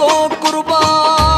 তো কুরবান।